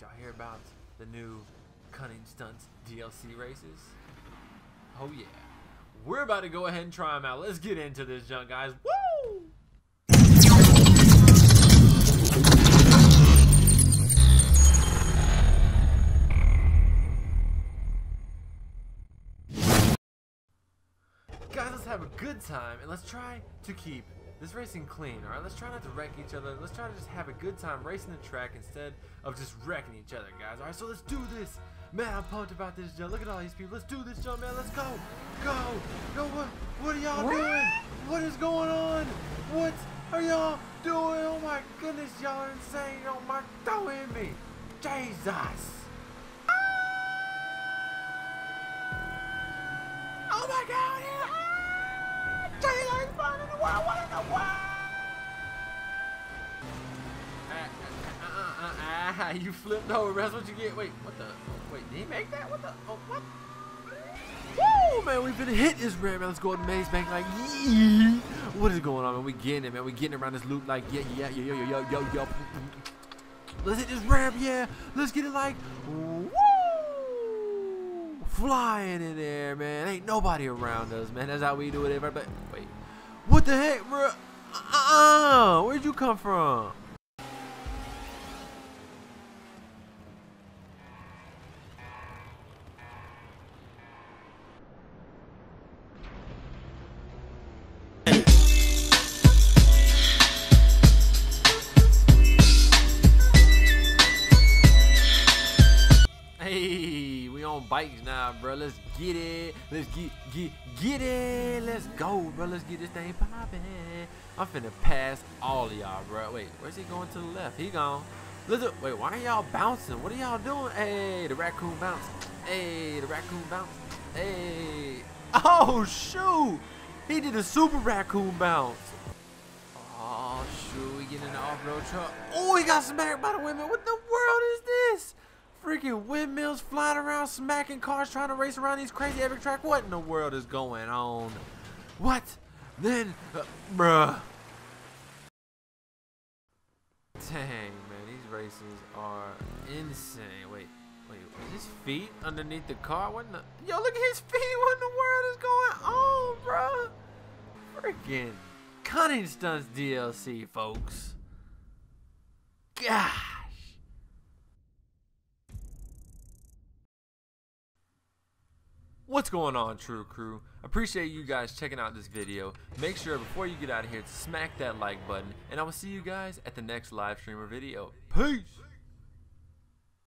y'all hear about the new Cunning Stunts DLC races? Oh yeah. We're about to go ahead and try them out. Let's get into this junk, guys. Woo! Guys, let's have a good time and let's try to keep this racing clean, alright? Let's try not to wreck each other. Let's try to just have a good time racing the track instead of just wrecking each other, guys. Alright, so let's do this. Man, I'm pumped about this, Joe. Look at all these people. Let's do this, Joe, man. Let's go. Go. Go. What, what are y'all doing? What is going on? What are y'all doing? Oh my goodness, y'all are insane. Oh my, don't me. Jesus. Ah! Oh my god, world, what in the world? Ah, you flipped over, that's what you get. Wait, what the? Wait, did he make that? What the? Oh, what? Woo, man, we've been hit this ramp, man. Let's go to Maze Bank like, yee. What is going on, man? We getting it, man. We getting around this loop like, yeah, yeah, yeah, yo, yo, yo, yo, yo. Let's hit this ramp, yeah. Let's get it like, woo! Flying in there, man. Ain't nobody around us, man. That's how we do it. Everybody, wait, what the heck, bro? Uh-uh. Where'd you come from? Hey, on bikes now, bro. Let's get it. Let's get get get it. Let's go, bro. Let's get this thing popping. I'm finna pass all of y'all, bro. Wait, where's he going to the left? He gone. Listen, wait, why are y'all bouncing? What are y'all doing? Hey, the raccoon bounce. Hey, the raccoon bounce. Hey. Oh shoot! He did a super raccoon bounce. Oh shoot, we get in the off-road truck. Oh, he got smacked by the windmill. What the world is this? Freaking windmills flying around, smacking cars, trying to race around these crazy epic track. What in the world is going on? What? Then, uh, bruh. Dang, man, these races are insane. Wait, wait, is his feet underneath the car? What in the? Yo, look at his feet. What in the world is going on, bruh? Freaking Cunning Stunts DLC, folks. Gosh. What's going on, True Crew? Appreciate you guys checking out this video. Make sure before you get out of here to smack that like button, and I will see you guys at the next live stream or video. Peace!